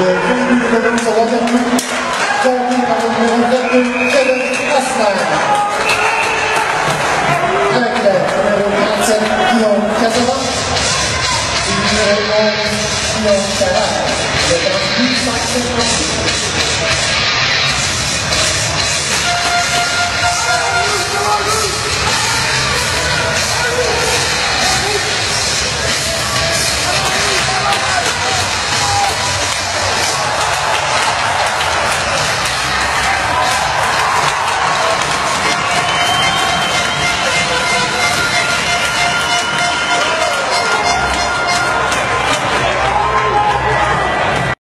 de Waterloo, terminé par le numéro 22, Kevin Aslan. Avec le numéro 47, Guillaume Casava, et le numéro 11, Guillaume Sarah. Le temps 5 50.